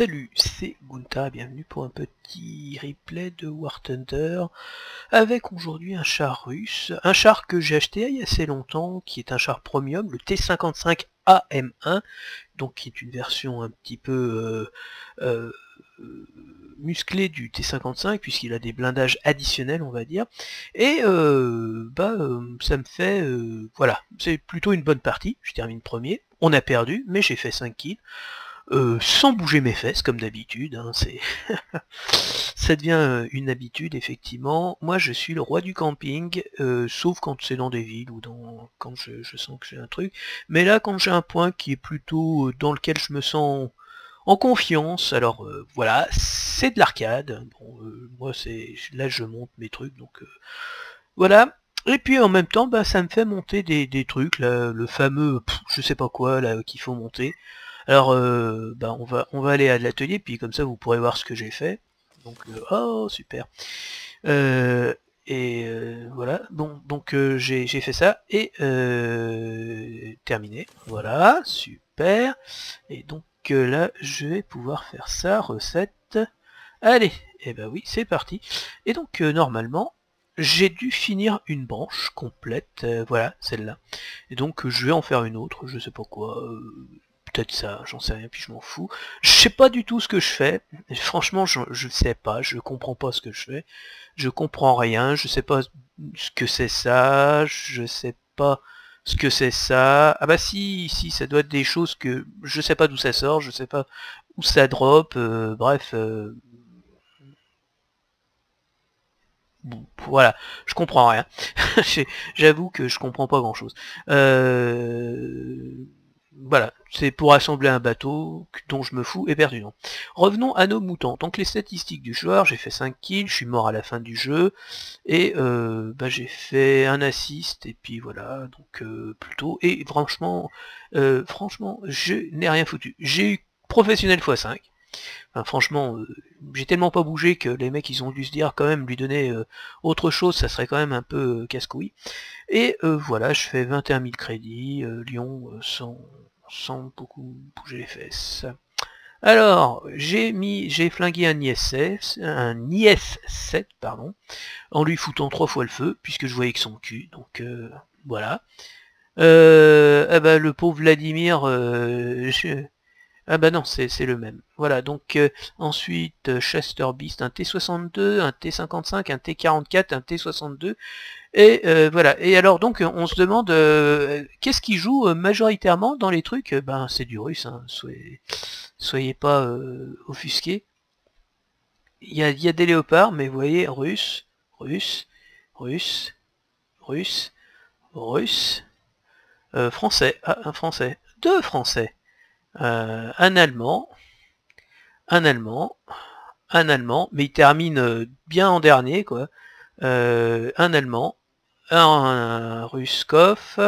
Salut, c'est Gunta, bienvenue pour un petit replay de War Thunder avec aujourd'hui un char russe, un char que j'ai acheté il y a assez longtemps, qui est un char premium, le T55 AM1, donc qui est une version un petit peu euh, euh, musclée du T55 puisqu'il a des blindages additionnels on va dire, et euh, bah ça me fait, voilà, c'est plutôt une bonne partie, je termine premier, on a perdu, mais j'ai fait 5 kills, euh, sans bouger mes fesses comme d'habitude. Hein, c'est ça devient euh, une habitude effectivement. Moi je suis le roi du camping, euh, sauf quand c'est dans des villes ou dans quand je, sens que j'ai un truc. Mais là quand j'ai un point qui est plutôt dans lequel je me sens en confiance, alors voilà, c'est de l'arcade. Bon, moi c'est là je monte mes trucs donc voilà. Et puis en même temps, bah, ça me fait monter des, trucs, là, le fameux, je sais pas quoi, là, qu'il faut monter. Alors, euh, bah, on, va, aller à l'atelier, puis comme ça vous pourrez voir ce que j'ai fait. Donc, euh, oh, super. Euh, et voilà, bon, donc j'ai fait ça, et terminé. Voilà, super. Et donc là, je vais pouvoir faire ça, recette. Allez, et eh ben oui, c'est parti. Et donc, normalement, j'ai dû finir une branche complète, voilà, celle-là. Et donc je vais en faire une autre, je sais pas quoi, peut-être ça, j'en sais rien, puis je m'en fous. Je sais pas du tout ce que je fais. franchement, je, je sais pas, je comprends pas ce que je fais. Je comprends rien, je sais pas ce que c'est ça, je sais pas ce que c'est ça. Ah bah si, si, ça doit être des choses que je sais pas d'où ça sort, je sais pas où ça drop, euh, bref. Euh, voilà, je comprends rien. J'avoue que je comprends pas grand chose. Euh voilà, c'est pour assembler un bateau dont je me fous éperdument. Revenons à nos moutons. Donc les statistiques du joueur, j'ai fait 5 kills, je suis mort à la fin du jeu, et euh, bah, j'ai fait un assist, et puis voilà, donc euh, plutôt, et franchement, euh, franchement, je n'ai rien foutu. J'ai eu professionnel x5, Enfin, franchement, j'ai tellement pas bougé que les mecs ils ont dû se dire quand même lui donner autre chose, ça serait quand même un peu casse-couille. Et voilà, je fais 21 000 crédits, Lyon sans, sans beaucoup bouger les fesses. Alors, j'ai mis, j'ai flingué un IS-7, un IS-7, pardon, en lui foutant trois fois le feu, puisque je voyais que son cul, donc euh, voilà. Euh, ah bah, le pauvre Vladimir, euh, ah bah non, c'est le même. Voilà, donc ensuite, Chester Beast, un T62, un T55, un T44, un T62, et euh, voilà. Et alors donc on se demande euh, qu'est-ce qui joue euh, majoritairement dans les trucs? Ben c'est du russe, hein. soyez, soyez pas offusqués. Il y a, y a, des léopards, mais vous voyez, russe, russe, russe, russe, russe, français, ah, un français, deux français, un allemand, un allemand, un allemand, mais il termine bien en dernier, quoi. un allemand, un, Ruskov,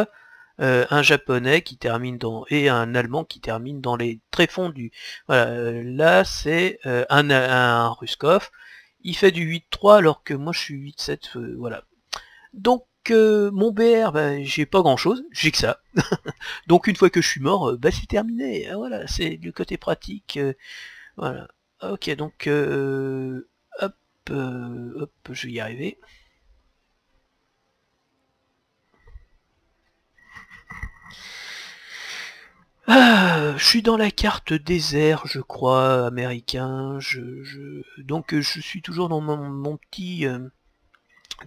euh, un japonais qui termine dans et un allemand qui termine dans les tréfonds du voilà euh, là c'est euh, un, Ruskov. Il fait du 8-3 alors que moi je suis 8-7 voilà. Donc mon BR ben, j'ai pas grand chose j'ai que ça. Donc une fois que je suis mort bah c'est terminé. Hein, voilà c'est du côté pratique voilà. Ok donc hop hop je vais y arriver Ah, je suis dans la carte désert, je crois, américain. Je, donc je suis toujours dans mon, petit, euh,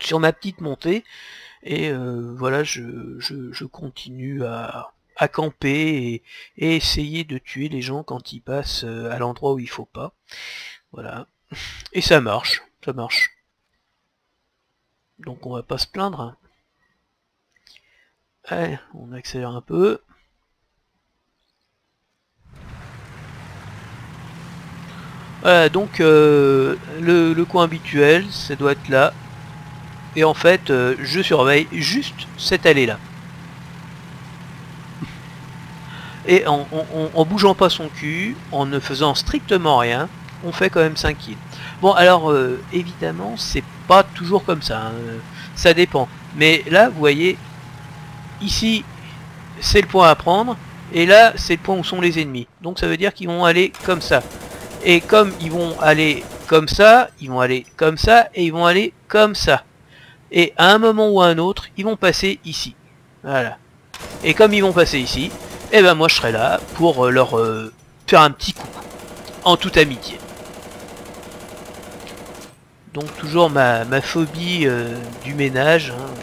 sur ma petite montée, et euh, voilà, je, continue à, camper et, essayer de tuer les gens quand ils passent euh, à l'endroit où il faut pas. Voilà, et ça marche, ça marche. Donc on va pas se plaindre. Allez, on accélère un peu. Voilà, donc euh, le, coin habituel, ça doit être là. Et en fait, euh, je surveille juste cette allée-là. Et en, bougeant pas son cul, en ne faisant strictement rien, on fait quand même 5 kills. Bon, alors, euh, évidemment, c'est pas toujours comme ça. Hein. Ça dépend. Mais là, vous voyez, ici, c'est le point à prendre. Et là, c'est le point où sont les ennemis. Donc ça veut dire qu'ils vont aller comme ça. Et comme ils vont aller comme ça, ils vont aller comme ça, et ils vont aller comme ça. Et à un moment ou à un autre, ils vont passer ici. Voilà. Et comme ils vont passer ici, et eh ben moi je serai là pour euh, leur euh, faire un petit coup. En toute amitié. Donc toujours ma, phobie euh, du ménage. Hein.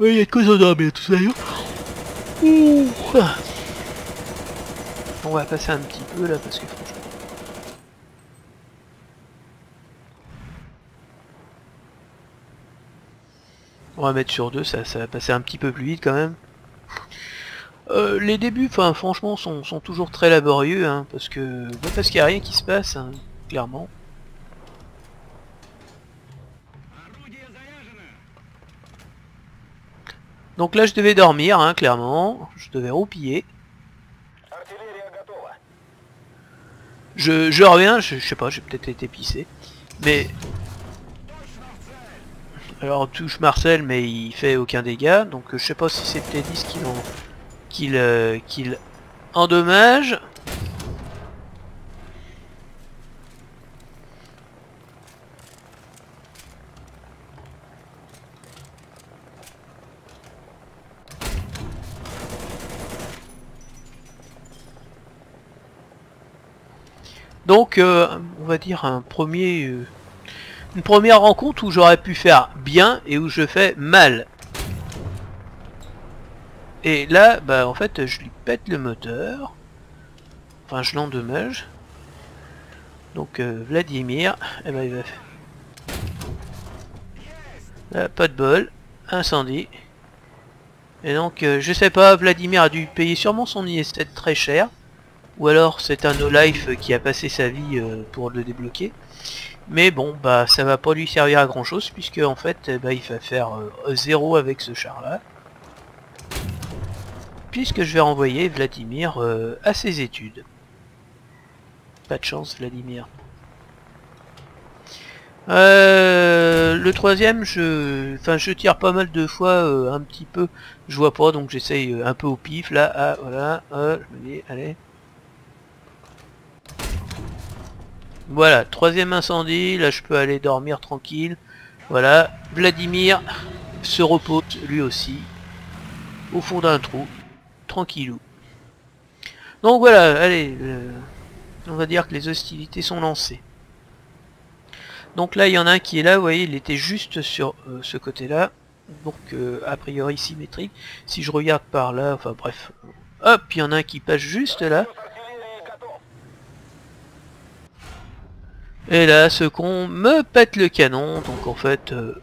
Oui, il y a de quoi s'endormir tout ça. On va passer un petit peu là parce que franchement. On va mettre sur deux, ça, va passer un petit peu plus vite quand même. Euh, les débuts, enfin franchement, sont, toujours très laborieux, hein, parce que parce qu'il n'y a rien qui se passe, hein, clairement. Donc là, je devais dormir, hein, clairement. Je devais roupiller. Je, reviens, je, sais pas, j'ai peut-être été pissé. Mais... Alors, touche Marcel, mais il fait aucun dégât. Donc, je sais pas si c'est peut-être 10 qu'il euh, qu'il endommage. Donc, euh, on va dire un premier, euh, une première rencontre où j'aurais pu faire bien et où je fais mal. Et là, bah en fait, je lui pète le moteur. Enfin, je l'endommage. Donc, euh, Vladimir, eh ben, il va faire... pas de bol, incendie. Et donc, je sais pas, Vladimir a dû payer sûrement son IS-7 très cher. Ou alors c'est un no-life qui a passé sa vie euh, pour le débloquer. Mais bon, bah ça va pas lui servir à grand chose puisque en fait bah, il va faire 0 euh, avec ce char là. Puisque je vais renvoyer Vladimir euh, à ses études. Pas de chance Vladimir. le troisième, je, enfin, je tire pas mal de fois, un petit peu, je vois pas, donc j'essaye un peu au pif, là, ah, voilà, je me dis, allez, Voilà, troisième incendie, là je peux aller dormir tranquille. Voilà, Vladimir se repose lui aussi, au fond d'un trou, tranquillou. Donc voilà, allez, euh, on va dire que les hostilités sont lancées. Donc là, il y en a un qui est là, vous voyez, il était juste sur euh, ce côté-là. Donc, euh, a priori symétrique. Si je regarde par là, enfin bref. Hop, il y en a un qui passe juste là. Et là, ce con me pète le canon, donc en fait... Euh,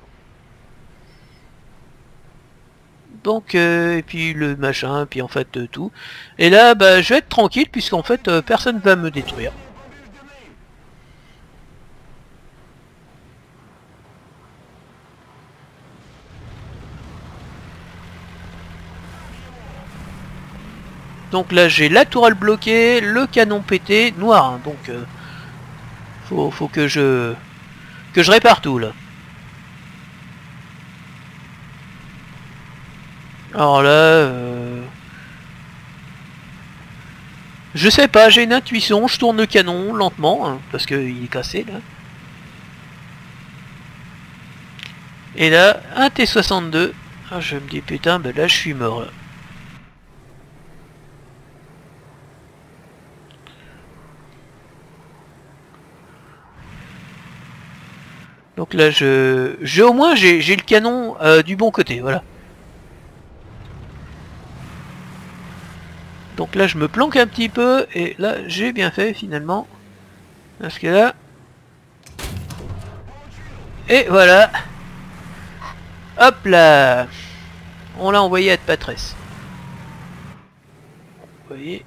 donc, euh, et puis le machin, puis en fait euh, tout. Et là, bah, je vais être tranquille, puisqu'en fait, personne va me détruire. Donc là, j'ai la tourelle bloquée, le canon pété, noir, hein, donc... Faut, que je... Que je répare tout, là. Alors là... Euh, je sais pas, j'ai une intuition, je tourne le canon lentement, hein, parce qu'il est cassé, là. Et là, un T62. Ah, je me dis, putain, ben là, je suis mort. Donc là, je, au moins j'ai le canon euh, du bon côté, voilà. Donc là, je me planque un petit peu et là, j'ai bien fait finalement. Parce que là, et voilà. Hop là, on l'a envoyé à de Patresse. Vous voyez.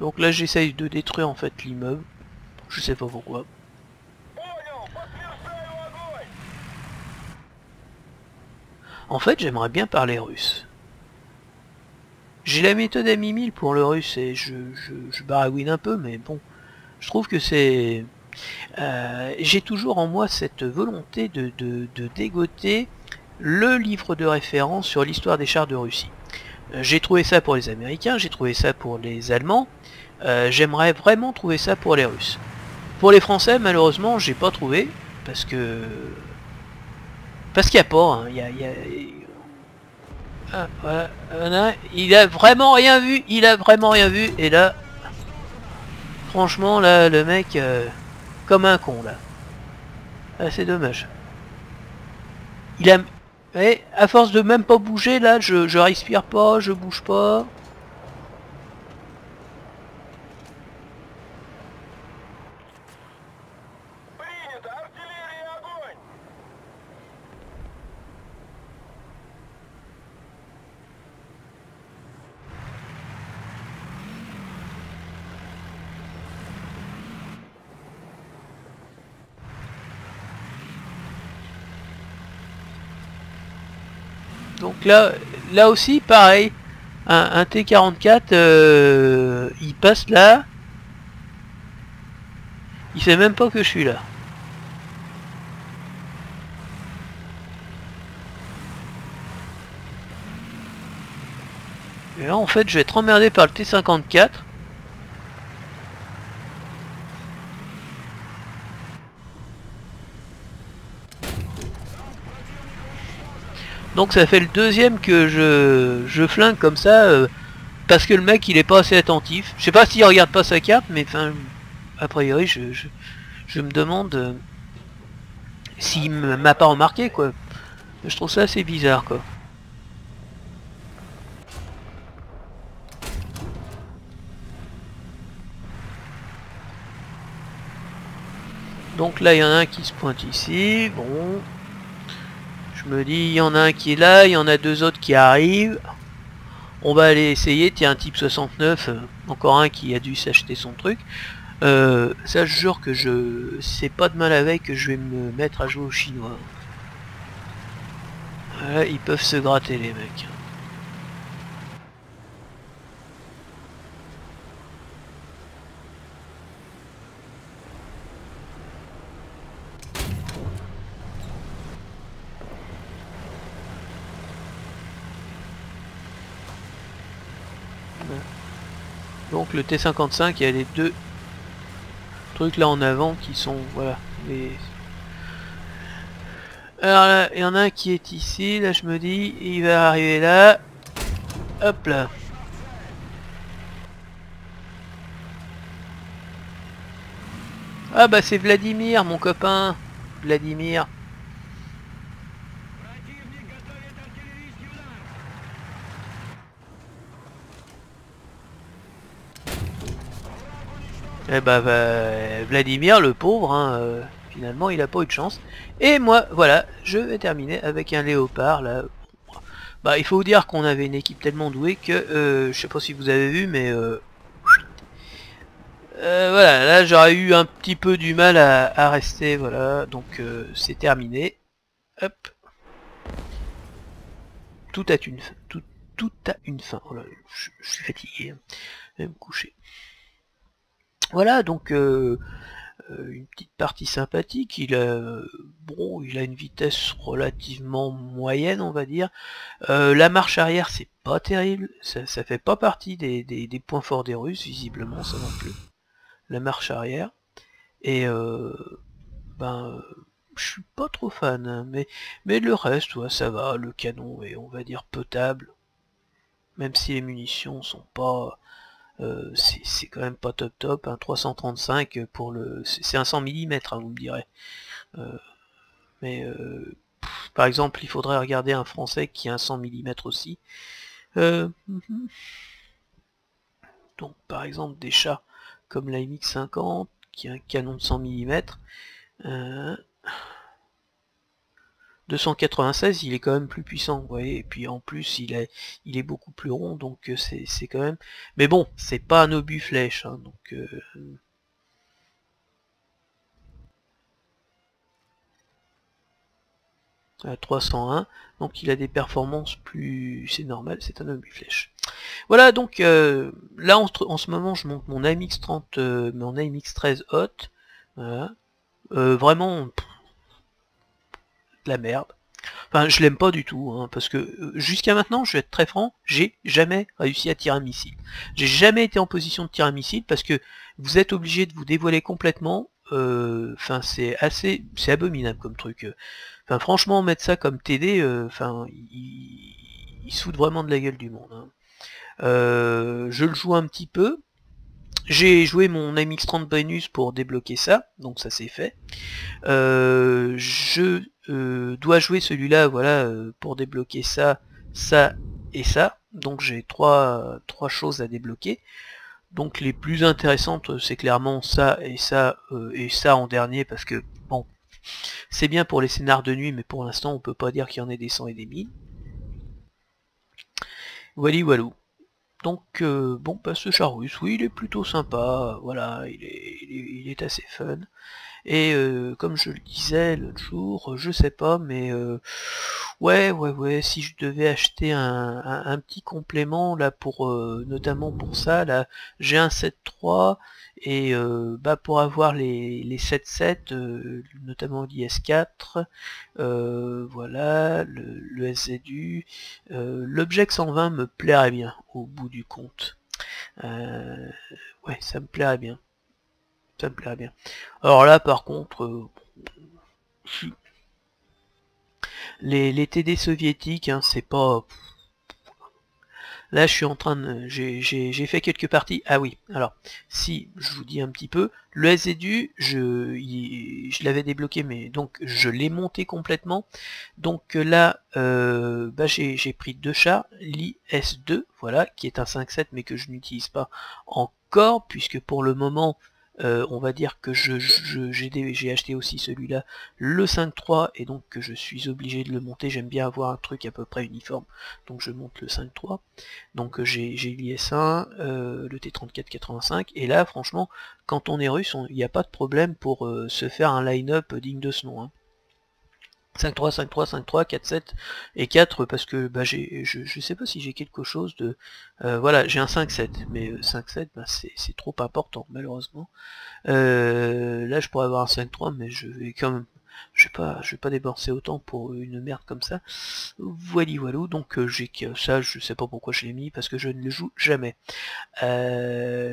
Donc là j'essaye de détruire en fait l'immeuble. Je sais pas pourquoi. En fait j'aimerais bien parler russe. J'ai la méthode à 1000 pour le russe et je, je, un peu, mais bon, je trouve que c'est... Euh, j'ai toujours en moi cette volonté de, dégoter le livre de référence sur l'histoire des chars de Russie. Euh, j'ai trouvé ça pour les Américains, j'ai trouvé ça pour les Allemands, euh, j'aimerais vraiment trouver ça pour les Russes. Pour les Français, malheureusement, j'ai pas trouvé, parce que... Parce qu'il n'y a pas, hein. il il a vraiment rien vu, il a vraiment rien vu, et là, franchement, là, le mec, euh, comme un con, là. Ah, c'est dommage. Il a... Et à force de même pas bouger, là, je, je respire pas, je bouge pas. Donc là, là aussi, pareil. Un, T44, euh, il passe là. Il sait même pas que je suis là. Et là, en fait, je vais être emmerdé par le T54. Donc ça fait le deuxième que je, je flingue comme ça, euh, parce que le mec il est pas assez attentif. Je sais pas s'il regarde pas sa carte, mais enfin, a priori je, je, me demande euh, s'il m'a pas remarqué quoi. Je trouve ça assez bizarre quoi. Donc là il y en a un qui se pointe ici, bon, je me dis, il y en a un qui est là, il y en a deux autres qui arrivent. On va aller essayer, tiens, un type 69, euh, encore un qui a dû s'acheter son truc. Euh, ça, je jure que je... C'est pas de mal avec que je vais me mettre à jouer au chinois. ils peuvent se gratter les mecs. Le T55, il y a les deux trucs là en avant qui sont, voilà, les... Alors là, il y en a un qui est ici, là je me dis, il va arriver là. Hop là. Ah bah c'est Vladimir, mon copain. Vladimir. Eh bah, bah, Vladimir, le pauvre, hein, euh, finalement, il a pas eu de chance. Et moi, voilà, je vais terminer avec un léopard, là. Bah, il faut vous dire qu'on avait une équipe tellement douée que, euh, je sais pas si vous avez vu, mais... Euh, voilà, là, j'aurais eu un petit peu du mal à, rester, voilà. Donc, c'est terminé. Hop. Tout a une fin. Tout, tout a une fin. Oh je, je suis fatigué. Je vais me coucher. Voilà, donc euh, euh, une petite partie sympathique. Il a, bon, il a une vitesse relativement moyenne, on va dire. Euh, la marche arrière, c'est pas terrible. Ça, ça fait pas partie des, points forts des Russes, visiblement, ça non plus. La marche arrière. Et ben, je suis pas trop fan, hein, mais, mais le reste, ouais, ça va. Le canon est, on va dire, potable. Même si les munitions sont pas euh, c'est quand même pas top top, un 335 pour le... c'est un 100 mm, hein, vous me direz. Euh, mais euh, par exemple, il faudrait regarder un français qui a un 100 mm aussi. Mhm. Donc par exemple des chats comme la MX-50 qui a un canon de 100 mm. 296 il est quand même plus puissant vous voyez et puis en plus il est il est beaucoup plus rond donc euh, c'est quand même mais bon c'est pas un obus flèche hein, donc euh, à 301, donc il a des performances plus... c'est normal, c'est un homme flèche. Voilà, donc là en, en, ce moment je monte mon AMX30, mon AMX13 Hot, voilà. vraiment, de la merde. Enfin, je l'aime pas du tout, hein, parce que euh, jusqu'à maintenant, je vais être très franc, j'ai jamais réussi à tirer un missile. J'ai jamais été en position de tirer un missile parce que vous êtes obligé de vous dévoiler complètement. Euh, enfin, c'est assez, c'est abominable comme truc. Enfin, franchement, mettre ça comme TD, euh, enfin, il, il, vraiment de la gueule du monde. Hein. je le joue un petit peu, j'ai joué mon MX30 bonus pour débloquer ça, donc ça c'est fait. Euh, je euh, dois jouer celui-là, voilà, euh, pour débloquer ça, ça et ça. Donc j'ai trois, choses à débloquer. Donc les plus intéressantes, c'est clairement ça et ça et ça en dernier, parce que bon, c'est bien pour les scénars de nuit, mais pour l'instant on peut pas dire qu'il y en ait des 100 et des 1000. Wally walou. Donc euh, bon, bah, ce Charus, oui, il est plutôt sympa, voilà, il est, il est, assez fun. Et euh, comme je le disais l'autre jour, je sais pas, mais euh, ouais, ouais, ouais, si je devais acheter un, petit complément là pour notamment pour ça, là, j'ai un 7.3 et euh, bah, pour avoir les, les 7.7, euh, notamment l'IS4, euh, voilà, le, le SZU, l'Object 120 me plairait bien au bout du compte. ouais, ça me plairait bien. Ça me plairait bien. Alors là, par contre, les, les TD soviétiques, hein, c'est pas... Là, je suis en train de... J'ai fait quelques parties. Ah oui, alors, si je vous dis un petit peu, le SZU, je, je l'avais débloqué, mais donc je l'ai monté complètement. Donc là, euh, bah, j'ai pris deux chars, l'IS2, voilà, qui est un 5.7, mais que je n'utilise pas encore, puisque pour le moment, euh, on va dire que j'ai je, acheté aussi celui-là, le 5.3, et donc que je suis obligé de le monter, j'aime bien avoir un truc à peu près uniforme, donc je monte le 5.3, donc euh, j'ai l'IS1, euh, le T3485, et là franchement, quand on est russe, il n'y a pas de problème pour se faire un line-up digne de ce nom. Hein. 5-3, 5-3, 5-3, 4-7 et 4 parce que bah, je, je sais pas si j'ai quelque chose de... Euh, voilà, j'ai un 5-7, mais 5-7 euh, bah, c'est trop important malheureusement. Euh, là je pourrais avoir un 5-3 mais je vais quand même... Je vais pas, je pas autant pour une merde comme ça. Voilà, voilà. Donc j'ai ça, je sais pas pourquoi je l'ai mis parce que je ne le joue jamais.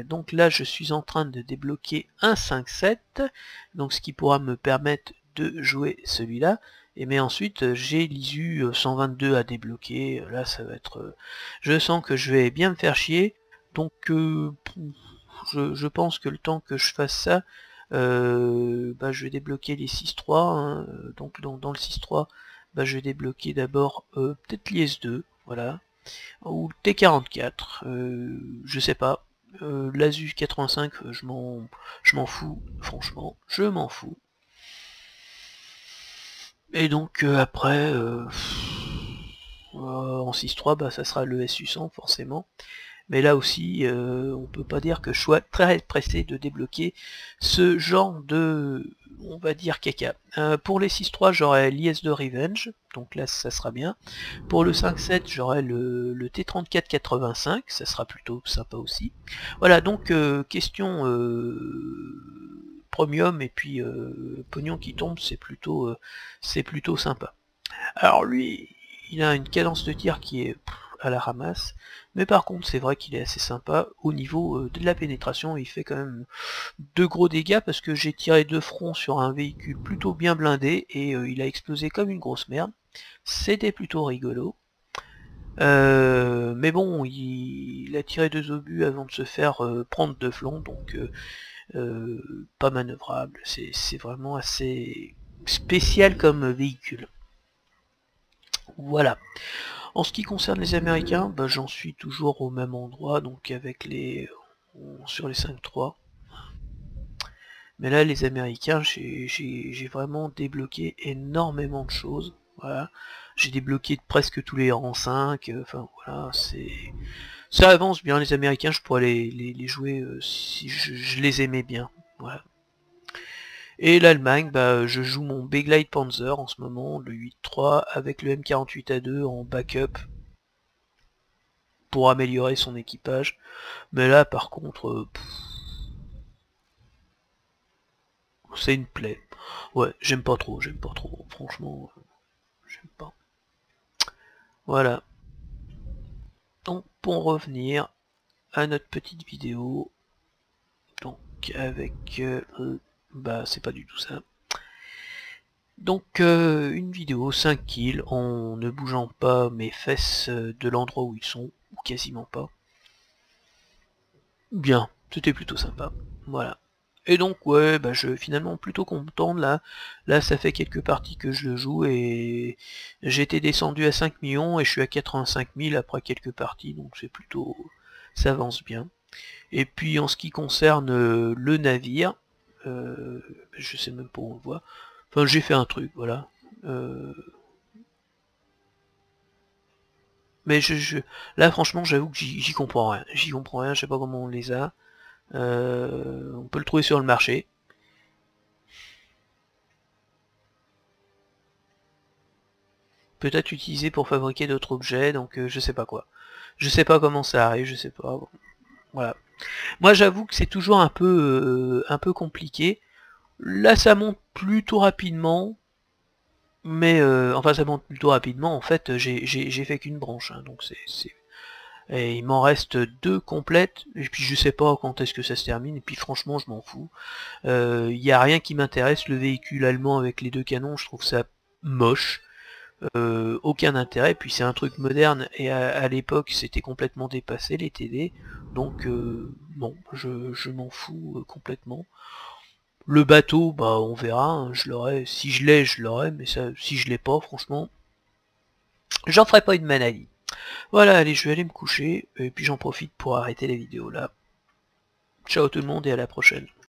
donc là, je suis en train de débloquer un 5-7, donc ce qui pourra me permettre de jouer celui-là. Et mais ensuite euh, j'ai l'ISU 122 euh, à débloquer, là ça va être... Euh, je sens que je vais bien me faire chier, donc je, pense que le temps que je fasse ça, bah, je vais débloquer les 6-3, hein, donc dans, le 6-3, bah, je vais débloquer d'abord peut-être l'IS2, voilà, ou le T44, je sais pas, l'ASU 85, je m'en fous, franchement, je m'en fous. Et donc euh, après, euh, euh, en 6-3, bah, ça sera le SU100 forcément. Mais là aussi, on peut pas dire que je sois très pressé de débloquer ce genre de, on va dire, caca. pour les 6-3, j'aurai l'IS de Revenge, donc là ça sera bien. Pour le 5-7, j'aurai le, le T3485, ça sera plutôt sympa aussi. Voilà, donc question premium et puis euh, pognon qui tombe, c'est plutôt, euh, c'est plutôt sympa. Alors lui, il a une cadence de tir qui est à la ramasse, mais par contre c'est vrai qu'il est assez sympa au niveau euh, de la pénétration, il fait quand même de gros dégâts parce que j'ai tiré de front sur un véhicule plutôt bien blindé et il a explosé comme une grosse merde, c'était plutôt rigolo. Mais bon, il, a tiré deux obus avant de se faire prendre de flanc, donc euh, pas manœuvrable. C'est vraiment assez spécial comme véhicule. Voilà. En ce qui concerne les Américains, bah, j'en suis toujours au même endroit, donc avec les sur les 5-3. Mais là, les Américains, j'ai vraiment débloqué énormément de choses. Voilà. J'ai débloqué presque tous les rangs 5. Enfin, voilà, c'est... Ça avance bien, les Américains, je pourrais les, jouer euh, si je, les aimais bien. Voilà. Et l'Allemagne, bah, je joue mon Big Light Panzer en ce moment, le 8.3, avec le M48A2 en backup pour améliorer son équipage. Mais là, par contre, euh, c'est une plaie. Ouais, j'aime pas trop, j'aime pas trop, franchement, euh, j'aime pas. Voilà. Donc, pour revenir à notre petite vidéo, donc avec... Euh, bah, c'est pas du tout ça. Donc, une vidéo 5 kills en ne bougeant pas mes fesses de l'endroit où ils sont, ou quasiment pas. Bien, c'était plutôt sympa. Voilà. Et donc ouais, bah je finalement plutôt content là. Là ça fait quelques parties que je le joue et j'étais descendu à 5 millions et je suis à 85 000 après quelques parties, donc c'est plutôt... ça avance bien. Et puis en ce qui concerne euh, le navire, euh, je sais même pas où on le voit. Enfin j'ai fait un truc, voilà. Euh, mais je, là franchement j'avoue que j'y comprends rien. J'y comprends rien, je sais pas comment on les a. Euh, on peut le trouver sur le marché. Peut-être utilisé pour fabriquer d'autres objets, donc euh, je sais pas quoi. Je sais pas comment ça arrive, je sais pas. Voilà. Moi j'avoue que c'est toujours un peu, euh, un peu compliqué. Là ça monte plutôt rapidement. Mais enfin ça monte plutôt rapidement, en fait j'ai fait qu'une branche, hein, donc c'est et il m'en reste deux complètes, et puis je sais pas quand est-ce que ça se termine, et puis franchement je m'en fous. Il euh, n'y a rien qui m'intéresse, le véhicule allemand avec les deux canons, je trouve ça moche. Euh, aucun intérêt, puis c'est un truc moderne, et à, l'époque c'était complètement dépassé les TD, donc euh, bon, je, m'en fous complètement. Le bateau, bah on verra, hein, je l'aurai, si je l'ai, je l'aurai, mais ça, si je l'ai pas, franchement, j'en ferai pas une maladie. Voilà, allez, je vais aller me coucher, et puis j'en profite pour arrêter la vidéo là. Ciao tout le monde et à la prochaine.